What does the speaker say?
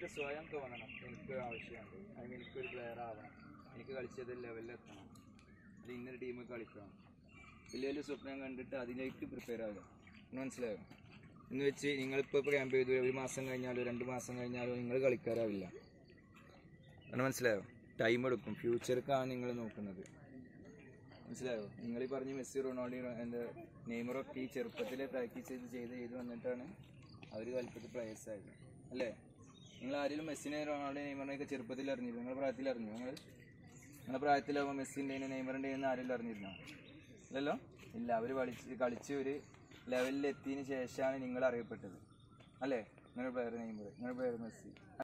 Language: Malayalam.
നിങ്ങൾക്ക് സ്വയം തോന്നണം. എനിക്ക് ആവശ്യമുണ്ട്. അല്ലെങ്കിൽ എനിക്കൊരു പ്ലെയർ ആവണം. എനിക്ക് കളിച്ചത് ലെവലിലെത്തണം അത് ഇന്നൊരു ടീമിൽ കളിക്കണം. വലിയ വലിയ സ്വപ്നം കണ്ടിട്ട് അതിലേക്ക് പ്രിപ്പയർ ആവുക. മനസ്സിലായോ? എന്ന് വെച്ച് നിങ്ങളിപ്പോൾ ക്യാമ്പ് ചെയ്തു. ഒരു മാസം കഴിഞ്ഞാലോ രണ്ട് മാസം കഴിഞ്ഞാലോ നിങ്ങൾ കളിക്കാരാവില്ല. അങ്ങനെ മനസ്സിലായോ? ടൈം എടുക്കും. ഫ്യൂച്ചർക്കാണ് നിങ്ങൾ നോക്കുന്നത്. മനസ്സിലായോ? നിങ്ങൾ ഈ പറഞ്ഞ മെസ്സി റൊണാൾഡോ എന്റെ നെയ്മറൊക്കെ ഈ ചെറുപ്പത്തിലെ പ്രാക്ടീസ് ചെയ്ത് ചെയ്ത് ചെയ്ത് വന്നിട്ടാണ് അവർ പ്ലേയേഴ്സ് ആയത്. അല്ലേ? നിങ്ങൾ ആരെങ്കിലും മെസ്സിനെ റൊണാൾഡോ നെയ്മറിനെയൊക്കെ ചെറുപ്പത്തിൽ അറിഞ്ഞിരുന്നു? നിങ്ങളുടെ പ്രായത്തിൽ അറിഞ്ഞു നിങ്ങൾ നിങ്ങളുടെ പ്രായത്തിലാവുമ്പോൾ മെസ്സിന്റെയും നെയ്മറിന്റെയും ആരെങ്കിലും അറിഞ്ഞിരുന്നോ? ഇല്ലല്ലോ? ഇല്ല അവർ കളിച്ച് കളിച്ച് ഒരു ലെവലിൽ എത്തിയതിന് ശേഷമാണ് നിങ്ങൾ അറിയപ്പെട്ടത്. അല്ലേ? നിങ്ങളുടെ പേര് നെയ്മർ നിങ്ങളുടെ പേര് മെസ്സി.